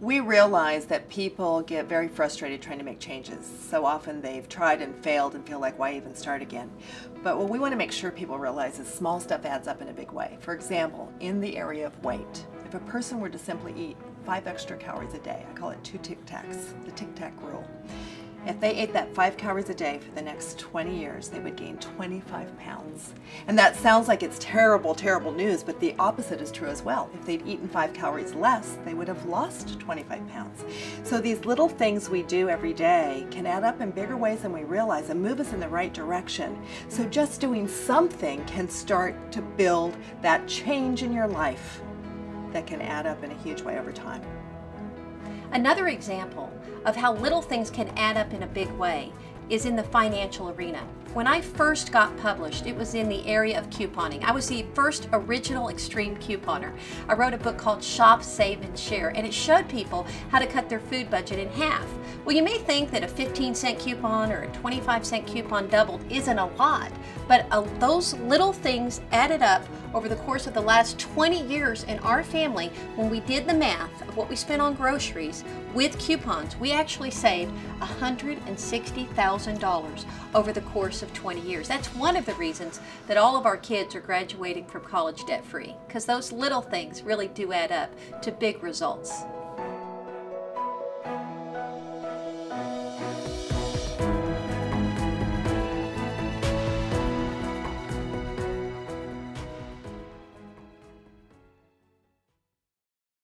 realize that people get very frustrated trying to make changes. So often they've tried and failed and feel like, why even start again? But what we want to make sure people realize is small stuff adds up in a big way. For example, in the area of weight, if a person were to simply eat five extra calories a day, I call it two Tic Tacs, the Tic Tac rule. If they ate that five calories a day for the next 20 years, they would gain 25 pounds. And that sounds like it's terrible, terrible news, but the opposite is true as well. If they'd eaten five calories less, they would have lost 25 pounds. So these little things we do every day can add up in bigger ways than we realize and move us in the right direction. So just doing something can start to build that change in your life that can add up in a huge way over time. Another example of how little things can add up in a big way is in the financial arena. When I first got published, it was in the area of couponing. I was the first original extreme couponer. I wrote a book called Shop, Save, and Share, and it showed people how to cut their food budget in half. Well, you may think that a 15 cent coupon or a 25 cent coupon doubled isn't a lot, but uh, those little things added up over the course of the last 20 years in our family. When we did the math of what we spent on groceries with coupons, we actually saved $160,000 over the course of 20 years. That's one of the reasons that all of our kids are graduating from college debt free, because those little things really do add up to big results.